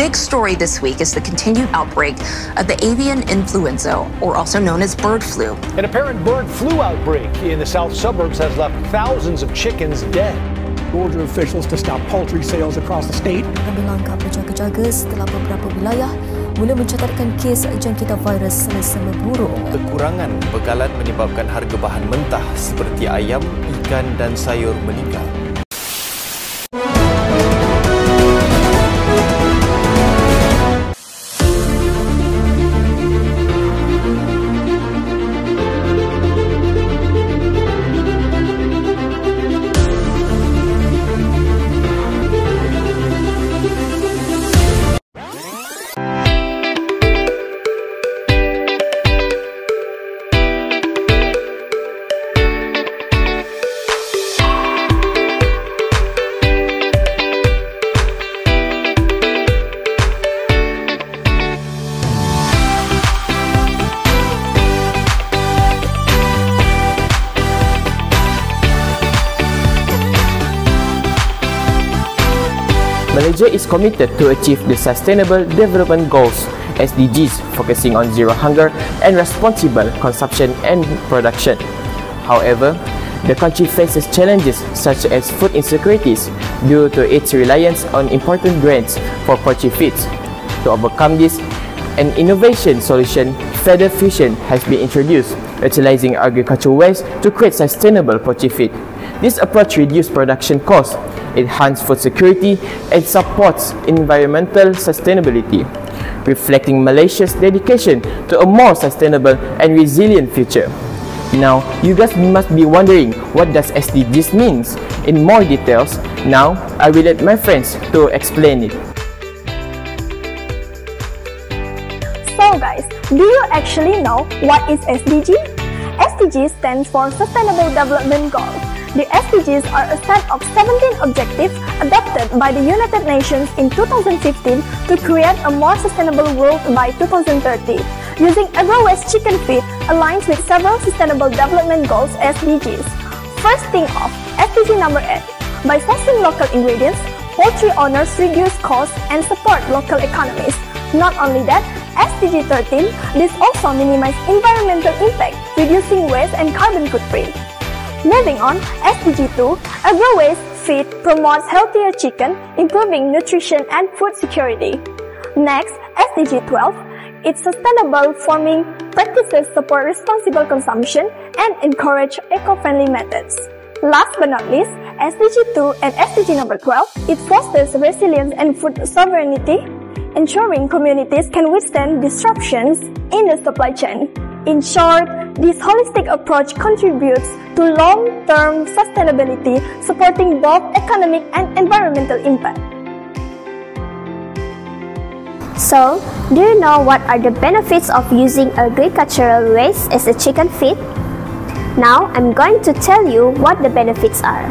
Big story this week is the continued outbreak of the avian influenza, or also known as bird flu. An apparent bird flu outbreak in the south suburbs has left thousands of chickens dead. Order officials to stop poultry sales across the state. Ambil langkah berjaga-jaga setelah beberapa wilayah mula mencatatkan kes jangkitan virus selesema burung. Kekurangan bekalan menyebabkan harga bahan mentah seperti ayam, ikan dan sayur meningkat. Malaysia is committed to achieve the Sustainable Development Goals SDGs focusing on zero hunger and responsible consumption and production. However, the country faces challenges such as food insecurities due to its reliance on important grains for poultry feeds. To overcome this, an innovation solution, feather fusion, has been introduced, utilizing agricultural waste to create sustainable poultry feed. This approach reduces production costs, enhances food security, and supports environmental sustainability, reflecting Malaysia's dedication to a more sustainable and resilient future. Now, you guys must be wondering what does SDGs means in more details. Now, I will let my friends to explain it. So guys, do you actually know what is SDG? SDG stands for Sustainable Development Goals. The SDGs are a set of 17 objectives adopted by the United Nations in 2015 to create a more sustainable world by 2030. Using agro-waste chicken feed aligns with several Sustainable Development Goals SDGs. First thing off, SDG number 8. By sourcing local ingredients, poultry owners reduce costs and support local economies. Not only that, SDG 13, this also minimizes environmental impact, reducing waste and carbon footprint. Moving on, SDG 2, agro-waste feed promotes healthier chicken, improving nutrition and food security. Next, SDG 12, its sustainable farming practices support responsible consumption and encourage eco-friendly methods. Last but not least, SDG 2 and SDG number 12, it fosters resilience and food sovereignty, ensuring communities can withstand disruptions in the supply chain. In short, this holistic approach contributes to long-term sustainability, supporting both economic and environmental impact. So, do you know what are the benefits of using agricultural waste as a chicken feed? Now, I'm going to tell you what the benefits are.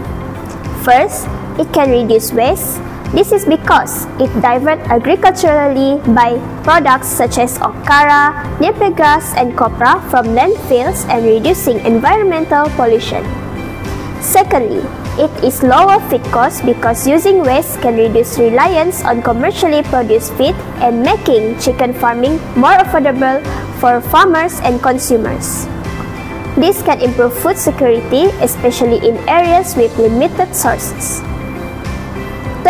First, it can reduce waste, this is because it diverts agriculturally by products such as okara, napier grass, and copra from landfills and reducing environmental pollution. Secondly, it is lower feed cost because using waste can reduce reliance on commercially produced feed and making chicken farming more affordable for farmers and consumers. This can improve food security, especially in areas with limited sources.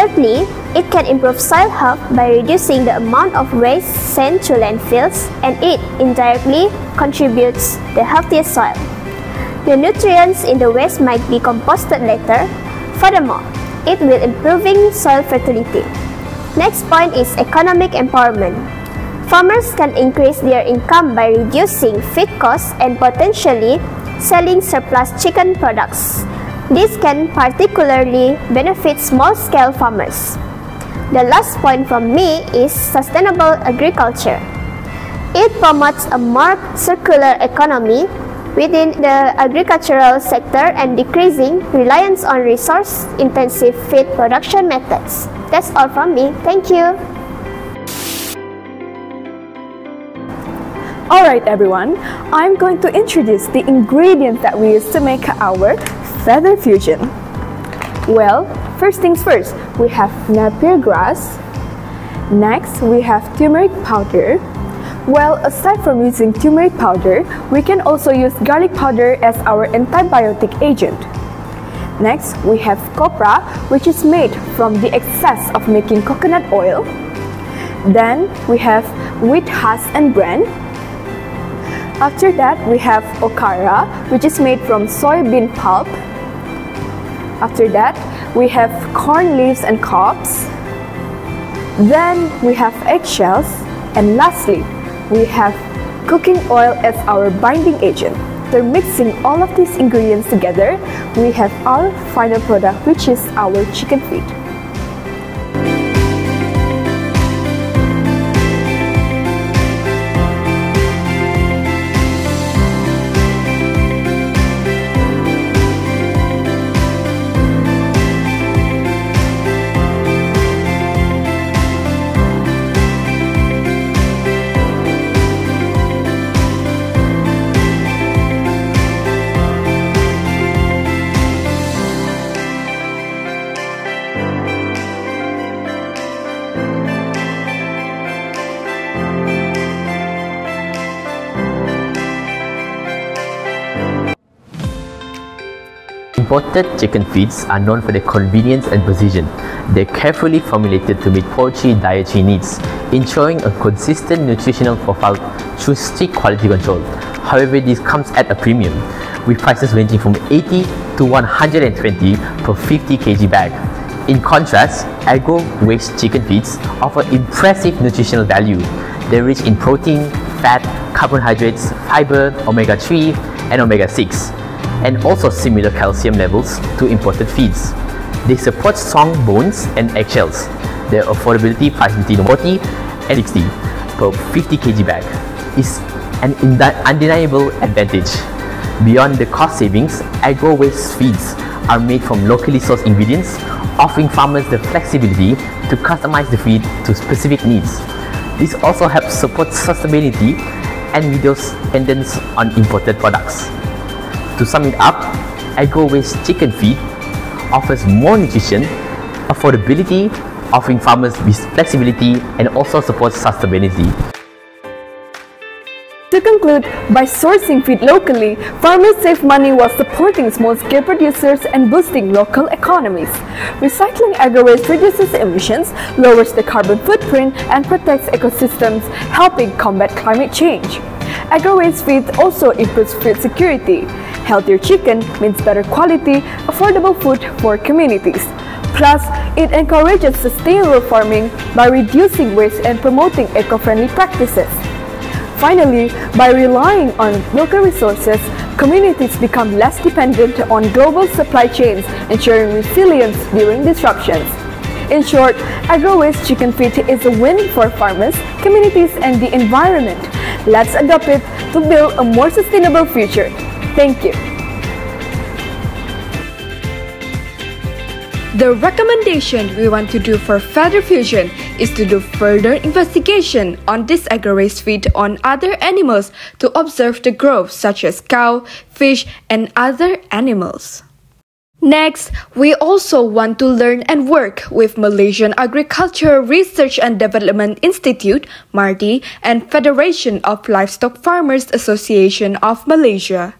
Thirdly, it can improve soil health by reducing the amount of waste sent to landfills and it indirectly contributes the healthier soil. The nutrients in the waste might be composted later. Furthermore, it will improving soil fertility. Next point is economic empowerment. Farmers can increase their income by reducing feed costs and potentially selling surplus chicken products. This can particularly benefit small-scale farmers. The last point from me is sustainable agriculture. It promotes a more circular economy within the agricultural sector and decreasing reliance on resource-intensive feed production methods. That's all from me. Thank you. Alright everyone, I'm going to introduce the ingredients that we use to make our feather fusion. Well, first things first, we have napier grass. Next, we have turmeric powder. Well, aside from using turmeric powder, we can also use garlic powder as our antibiotic agent. Next, we have copra, which is made from the excess of making coconut oil. Then, we have wheat husk and bran. After that, we have okara, which is made from soybean pulp. After that, we have corn leaves and cobs. Then we have eggshells. And lastly, we have cooking oil as our binding agent. After mixing all of these ingredients together, we have our final product which is our chicken feet. Imported chicken feeds are known for their convenience and precision. They're carefully formulated to meet poultry dietary needs, ensuring a consistent nutritional profile through strict quality control. However, this comes at a premium, with prices ranging from 80 to 120 per 50 kg bag. In contrast, Agro Waste chicken feeds offer impressive nutritional value. They're rich in protein, fat, carbohydrates, fiber, omega-3, and omega-6 and also similar calcium levels to imported feeds. They support strong bones and eggshells. Their affordability between 40 and 60 per 50 kg bag is an undeniable advantage. Beyond the cost savings, agro waste feeds are made from locally sourced ingredients, offering farmers the flexibility to customize the feed to specific needs. This also helps support sustainability and reduce dependence on imported products. To sum it up, Agro Waste Chicken Feed offers more nutrition, affordability, offering farmers with flexibility and also supports sustainability. To conclude, by sourcing feed locally, farmers save money while supporting small-scale producers and boosting local economies. Recycling agro-waste reduces emissions, lowers the carbon footprint, and protects ecosystems, helping combat climate change. Agro-waste feed also improves food security. Healthier chicken means better quality, affordable food for communities. Plus, it encourages sustainable farming by reducing waste and promoting eco-friendly practices. Finally, by relying on local resources, communities become less dependent on global supply chains, ensuring resilience during disruptions. In short, agro-waste chicken feed is a win for farmers, communities, and the environment. Let's adopt it to build a more sustainable future. Thank you. The recommendation we want to do for feather fusion is to do further investigation on this agro-waste feed on other animals to observe the growth such as cow, fish, and other animals. Next, we also want to learn and work with Malaysian Agricultural Research and Development Institute, MARDI, and Federation of Livestock Farmers Association of Malaysia.